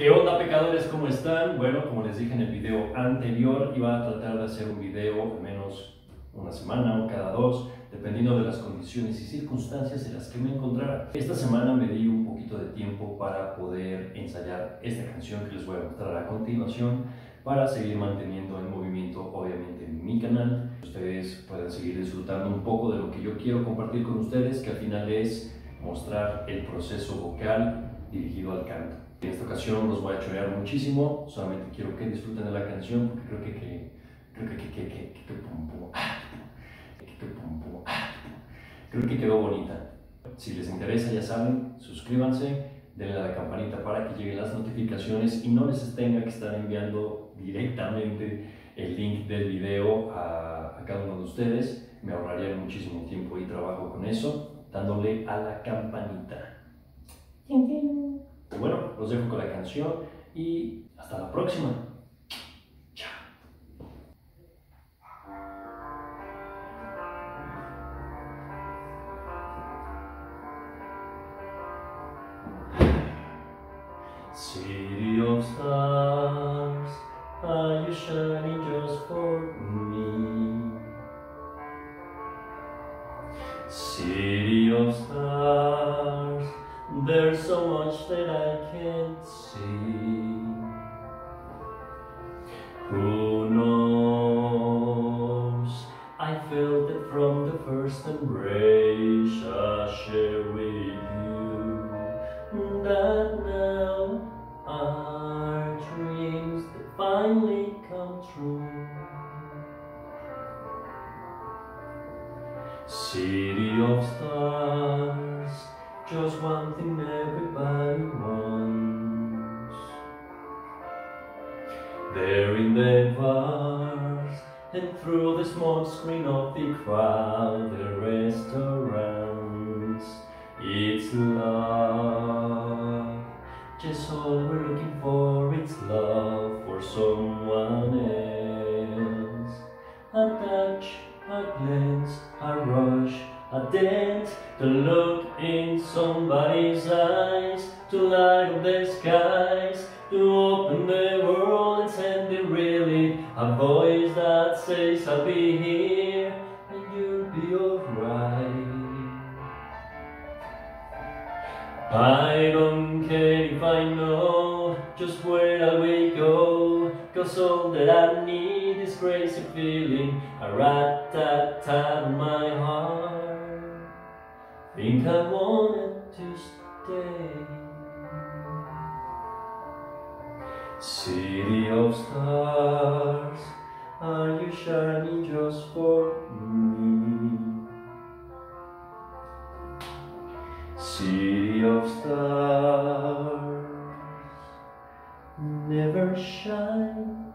¿Qué onda pecadores? ¿Cómo están? Bueno, como les dije en el video anterior, iba a tratar de hacer un video al menos una semana o cada dos, dependiendo de las condiciones y circunstancias en las que me encontrara. Esta semana me di un poquito de tiempo para poder ensayar esta canción que les voy a mostrar a continuación para seguir manteniendo el movimiento obviamente en mi canal. Ustedes puedan seguir disfrutando un poco de lo que yo quiero compartir con ustedes, que al final es mostrar el proceso vocal dirigido al canto. En esta ocasión los voy a chorear muchísimo, solamente quiero que disfruten de la canción porque creo que, que creo que, que, que, que, que, creo que quedó bonita. Si les interesa, ya saben, suscríbanse, denle a la campanita para que lleguen las notificaciones y no les tenga que estar enviando directamente el link del video a, a cada uno de ustedes. Me ahorraría muchísimo tiempo y trabajo con eso, dándole a la campanita. Bueno, los dejo con la canción y hasta la próxima. City of stars, are you shining just for me? City of stars, there's so much that I can't see. Who knows? I felt it from the first embrace I share with you. That now our dreams that finally come true. City of stars, just one thing everybody wants. There in the bars and through the smoke screen of the crowd, the restaurants, it's love. Just all we're to look in somebody's eyes, to light up the skies, to open the world and send it reeling. A voice that says I'll be here and you'll be alright. I don't care if I know just where I will go, cause all that I need is crazy feeling, a rat tat tat in my heart. Think I wanted to stay. City of stars, are you shining just for me? City of stars, never shine